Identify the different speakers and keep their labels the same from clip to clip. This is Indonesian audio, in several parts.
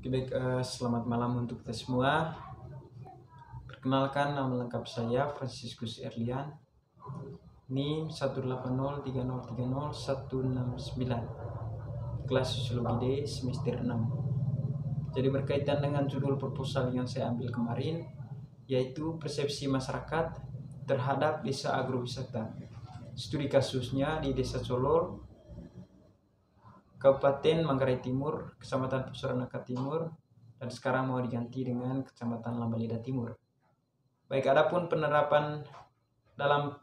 Speaker 1: Oke, baik, eh, selamat malam untuk kita semua. Perkenalkan nama lengkap saya Franciscus Erlian. NIM 1803030169. Kelas Sosiologi D semester 6. Jadi berkaitan dengan judul proposal yang saya ambil kemarin yaitu persepsi masyarakat terhadap desa agrowisata. Studi kasusnya di Desa Color, Kabupaten Manggarai Timur, Kecamatan Pusaranaka Timur, dan sekarang mau diganti dengan Kecamatan Lambalida Timur. Baik, adapun penerapan dalam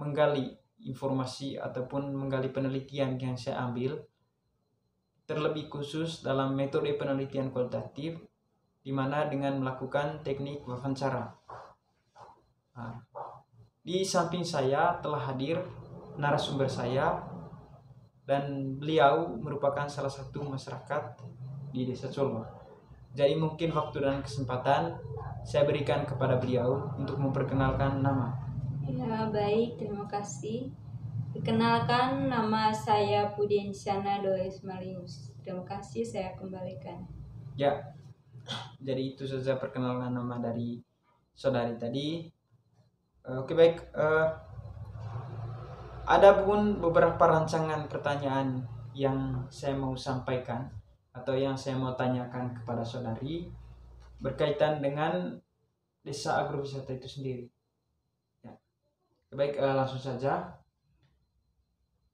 Speaker 1: menggali informasi ataupun menggali penelitian yang saya ambil, terlebih khusus dalam metode penelitian kualitatif, di mana dengan melakukan teknik wawancara. Nah, di samping saya telah hadir narasumber saya dan beliau merupakan salah satu masyarakat di Desa Colo. Jadi mungkin waktu dan kesempatan saya berikan kepada beliau untuk memperkenalkan nama.
Speaker 2: Ya, baik, terima kasih. Perkenalkan nama saya Pudiensyana Does Malius. Terima kasih saya kembalikan.
Speaker 1: Ya, jadi itu saja perkenalan nama dari saudari tadi. Oke baik, uh, ada pun beberapa rancangan pertanyaan yang saya mau sampaikan atau yang saya mau tanyakan kepada saudari berkaitan dengan desa agrowisata itu sendiri. Ya. Baik, eh, langsung saja.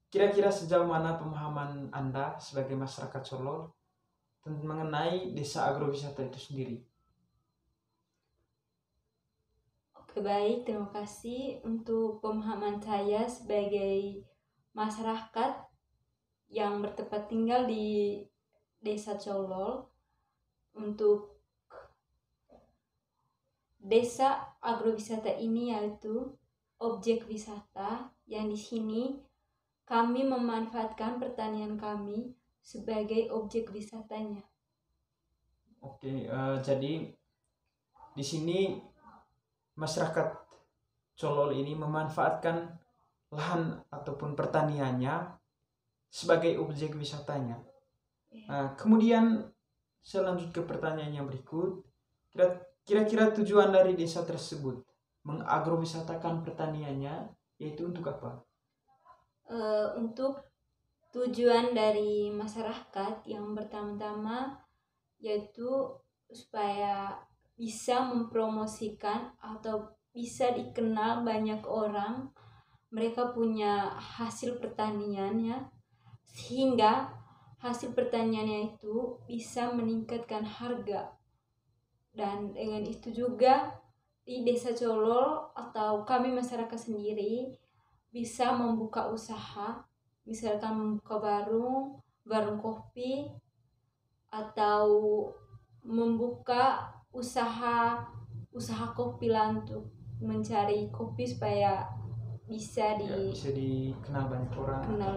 Speaker 1: Kira-kira sejauh mana pemahaman Anda sebagai masyarakat Solo mengenai desa agrowisata itu sendiri?
Speaker 2: Oke baik, terima kasih untuk pemahaman saya sebagai masyarakat yang bertempat tinggal di Desa Colol untuk desa agrowisata ini yaitu objek wisata yang di sini kami memanfaatkan pertanian kami sebagai objek wisatanya.
Speaker 1: Oke, uh, jadi di sini masyarakat Colol ini memanfaatkan lahan ataupun pertaniannya sebagai objek wisatanya. Iya. Nah, kemudian saya lanjut ke pertanyaan yang berikut. Kira-kira tujuan dari desa tersebut mengagrowisatakan pertaniannya yaitu untuk apa?
Speaker 2: Uh, untuk tujuan dari masyarakat yang pertama-tama yaitu supaya bisa mempromosikan atau bisa dikenal banyak orang mereka punya hasil pertaniannya sehingga hasil pertaniannya itu bisa meningkatkan harga. Dan dengan itu juga di desa Colol atau kami masyarakat sendiri bisa membuka usaha misalkan membuka warung warung kopi atau membuka usaha usaha kopi lah untuk mencari kopi supaya bisa di ya,
Speaker 1: bisa dikenal banyak orang.
Speaker 2: kenal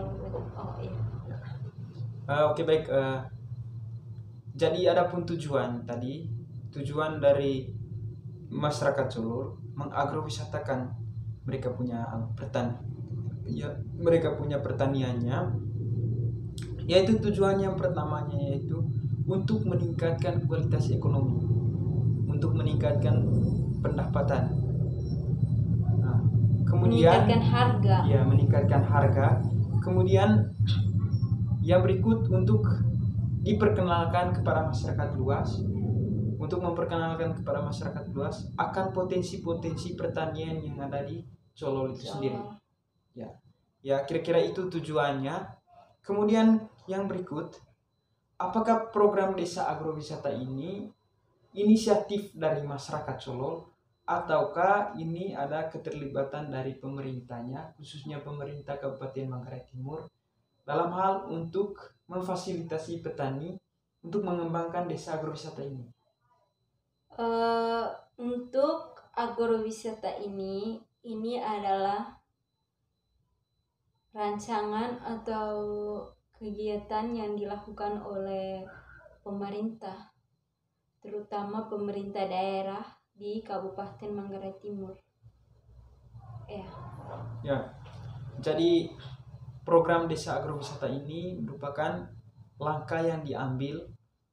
Speaker 2: oh iya. Ya.
Speaker 1: uh, oke okay, baik uh, jadi ada pun tujuan tadi. Tujuan dari masyarakat Solo mengagrowisatakan mereka punya pertan ya mereka punya pertaniannya. Yaitu tujuan yang pertamanya yaitu untuk meningkatkan kualitas ekonomi untuk meningkatkan pendapatan. Nah,
Speaker 2: kemudian meningkatkan harga.
Speaker 1: Ya, meningkatkan harga. Kemudian yang berikut untuk diperkenalkan kepada masyarakat luas untuk memperkenalkan kepada masyarakat luas akan potensi-potensi pertanian yang ada di Solo itu sendiri. Ya. Ya, kira-kira itu tujuannya. Kemudian yang berikut, apakah program desa agrowisata ini inisiatif dari masyarakat Solo ataukah ini ada keterlibatan dari pemerintahnya khususnya pemerintah Kabupaten Manggarai Timur dalam hal untuk memfasilitasi petani untuk mengembangkan desa agrowisata ini?
Speaker 2: Uh, untuk agrowisata ini ini adalah rancangan atau kegiatan yang dilakukan oleh pemerintah terutama pemerintah daerah di Kabupaten Manggarai Timur.
Speaker 1: Ya. Ya. Jadi program Desa Agrowisata ini merupakan langkah yang diambil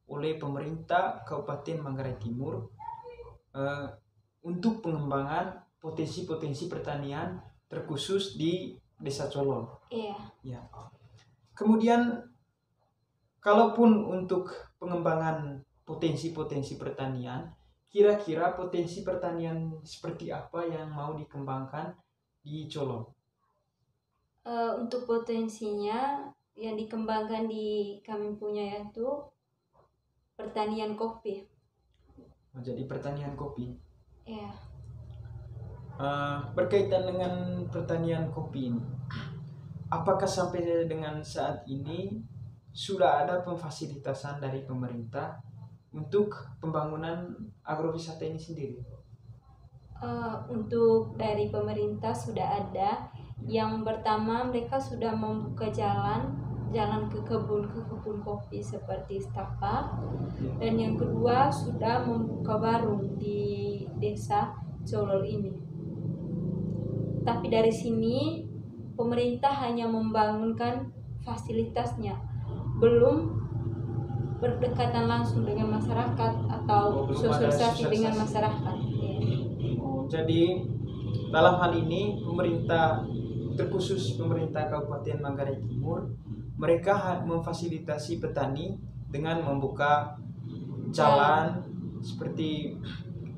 Speaker 1: oleh pemerintah Kabupaten Manggarai Timur eh, untuk pengembangan potensi-potensi pertanian terkhusus di Desa Colol.
Speaker 2: Iya.
Speaker 1: Ya. Kemudian kalaupun untuk pengembangan potensi-potensi pertanian, kira-kira potensi pertanian seperti apa yang mau dikembangkan di Colol?
Speaker 2: Eh, untuk potensinya yang dikembangkan di kami punya yaitu pertanian kopi.
Speaker 1: Oh, Jadi pertanian kopi.
Speaker 2: Iya.
Speaker 1: Eh, berkaitan dengan pertanian kopi ini, apakah sampai dengan saat ini sudah ada pemfasilitasan dari pemerintah untuk pembangunan agrowisata ini sendiri?
Speaker 2: Eh, untuk dari pemerintah sudah ada. Yang pertama mereka sudah membuka jalan jalan ke kebun ke kebun kopi seperti setapak dan yang kedua sudah membuka warung di desa Colol ini. Tapi dari sini pemerintah hanya membangunkan fasilitasnya, belum berdekatan langsung dengan masyarakat atau
Speaker 1: Oh,
Speaker 2: sosialisasi dengan masyarakat. Iya.
Speaker 1: Oh, jadi dalam hal ini pemerintah terkhusus pemerintah Kabupaten Manggarai Timur mereka memfasilitasi petani dengan membuka jalan seperti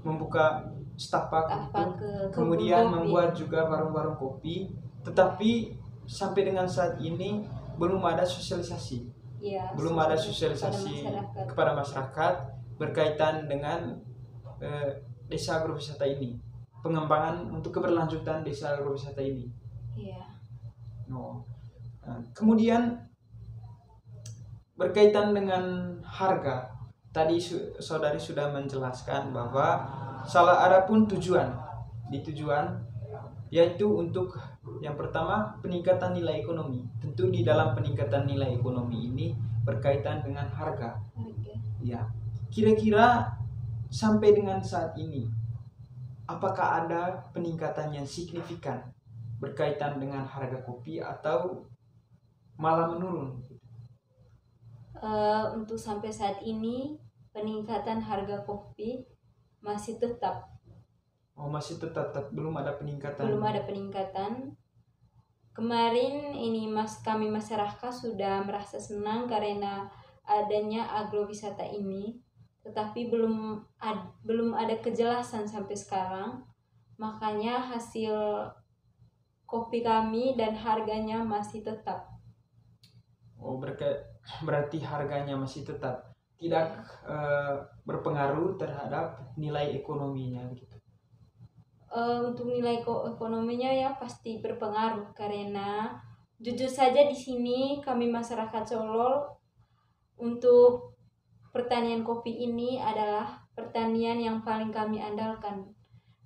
Speaker 1: membuka setapak
Speaker 2: ke
Speaker 1: kemudian
Speaker 2: kopi.
Speaker 1: membuat juga warung-warung kopi tetapi sampai dengan saat ini belum ada sosialisasi
Speaker 2: Iya,
Speaker 1: belum ada
Speaker 2: sosialisasi kepada masyarakat.
Speaker 1: kepada masyarakat berkaitan dengan eh, desa agrowisata ini pengembangan untuk keberlanjutan desa agrowisata ini
Speaker 2: Iya.
Speaker 1: no. Nah, kemudian berkaitan dengan harga tadi su- saudari sudah menjelaskan bahwa salah ada pun tujuan di tujuan yaitu untuk yang pertama peningkatan nilai ekonomi tentu di dalam peningkatan nilai ekonomi ini berkaitan dengan harga. Ya, kira-kira sampai dengan saat ini, apakah ada peningkatan yang signifikan berkaitan dengan harga kopi atau malah menurun?
Speaker 2: Eh, untuk sampai saat ini peningkatan harga kopi masih tetap
Speaker 1: Oh, masih tetap, tetap belum ada peningkatan.
Speaker 2: belum ada peningkatan. Kemarin ini mas kami masyarakat sudah merasa senang karena adanya agrowisata ini, tetapi belum ad- belum ada kejelasan sampai sekarang. Makanya hasil kopi kami dan harganya masih tetap.
Speaker 1: Oh, berka- berarti harganya masih tetap tidak eh, berpengaruh terhadap nilai ekonominya gitu.
Speaker 2: Eh, untuk nilai ko- ekonominya ya pasti berpengaruh karena jujur saja di sini kami masyarakat Solol untuk pertanian kopi ini adalah pertanian yang paling kami andalkan.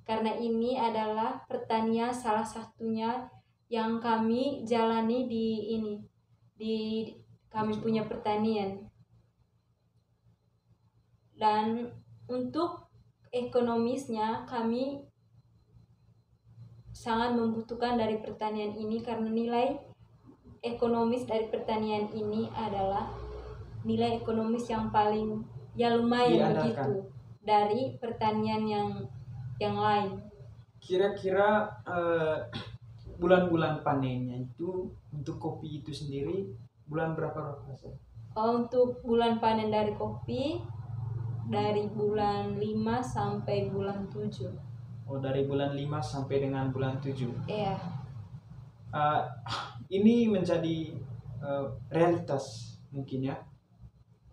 Speaker 2: Karena ini adalah pertanian salah satunya yang kami jalani di ini di kami punya pertanian. Dan untuk ekonomisnya kami sangat membutuhkan dari pertanian ini karena nilai ekonomis dari pertanian ini adalah nilai ekonomis yang paling ya lumayan
Speaker 1: Diandalkan.
Speaker 2: begitu dari pertanian yang yang lain.
Speaker 1: Kira-kira eh, bulan-bulan panennya itu untuk kopi itu sendiri bulan berapa saja?
Speaker 2: Oh, untuk bulan panen dari kopi dari bulan 5 sampai bulan 7.
Speaker 1: Oh, dari bulan 5 sampai dengan bulan 7.
Speaker 2: Iya.
Speaker 1: Uh, ini menjadi uh, realitas mungkin ya.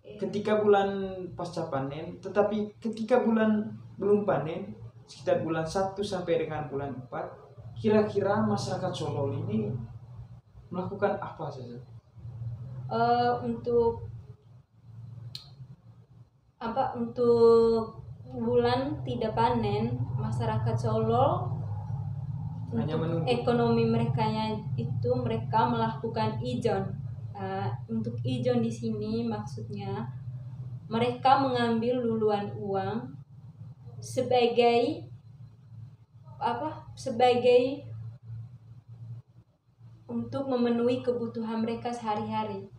Speaker 2: Iya.
Speaker 1: Ketika bulan pasca panen, tetapi ketika bulan belum panen, sekitar bulan 1 sampai dengan bulan 4, kira-kira masyarakat Solo ini melakukan apa saja?
Speaker 2: Eh, untuk apa untuk bulan tidak panen masyarakat Solo
Speaker 1: Hanya
Speaker 2: untuk
Speaker 1: menunggu.
Speaker 2: ekonomi mereka itu mereka melakukan ijon Eh, untuk ijon di sini maksudnya mereka mengambil luluan uang sebagai apa sebagai untuk memenuhi kebutuhan mereka sehari-hari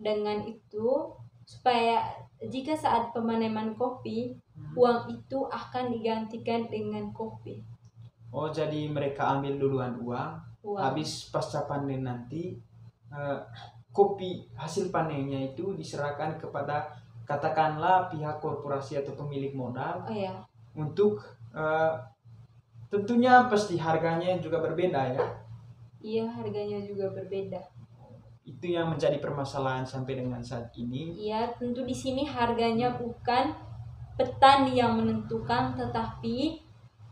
Speaker 2: dengan itu supaya jika saat pemaneman kopi. Uang itu akan digantikan dengan kopi.
Speaker 1: Oh jadi mereka ambil duluan uang,
Speaker 2: uang.
Speaker 1: Habis pasca panen nanti eh, kopi hasil panennya itu diserahkan kepada katakanlah pihak korporasi atau pemilik modal.
Speaker 2: Oh ya
Speaker 1: untuk eh, tentunya pasti harganya juga berbeda ya.
Speaker 2: iya harganya juga berbeda.
Speaker 1: Itu yang menjadi permasalahan sampai dengan saat ini.
Speaker 2: iya tentu di sini harganya bukan petani yang menentukan tetapi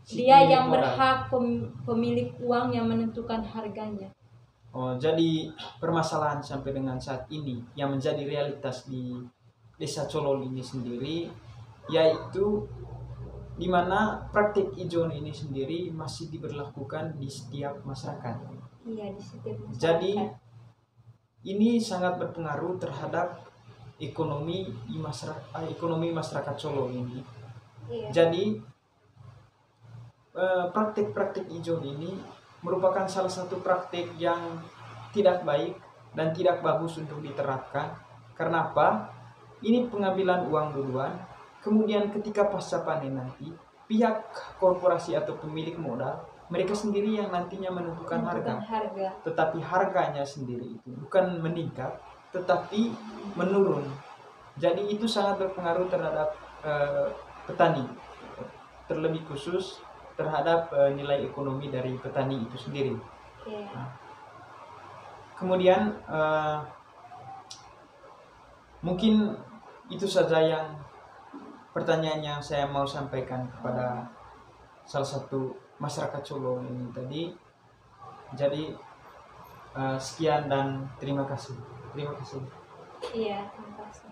Speaker 1: Si
Speaker 2: dia yang
Speaker 1: modal.
Speaker 2: berhak pem- pemilik uang yang menentukan harganya
Speaker 1: Oh, jadi permasalahan sampai dengan saat ini yang menjadi realitas di Desa Colol ini sendiri yaitu di mana praktik ijon ini sendiri masih diberlakukan di setiap masyarakat.
Speaker 2: iya di setiap masyarakat
Speaker 1: Jadi ini sangat berpengaruh terhadap ekonomi di masyarakat ekonomi masyarakat Solo ini.
Speaker 2: iya
Speaker 1: Jadi eh, praktik-praktik ijon ini merupakan salah satu praktik yang tidak baik dan tidak bagus untuk diterapkan. Karena apa? Ini pengambilan uang duluan, kemudian ketika pasca panen nanti, pihak korporasi atau pemilik modal mereka sendiri yang nantinya menentukan harga.
Speaker 2: menentukan harga
Speaker 1: Tetapi harganya sendiri itu bukan meningkat, tetapi menurun. Jadi itu sangat berpengaruh terhadap eh, petani, terlebih khusus terhadap eh, nilai ekonomi dari petani itu sendiri.
Speaker 2: iya
Speaker 1: Kemudian eh, mungkin itu saja yang pertanyaan yang saya mau sampaikan kepada salah satu masyarakat Solo ini tadi. Jadi eh, sekian dan terima kasih. Terima kasih.
Speaker 2: iya terima kasih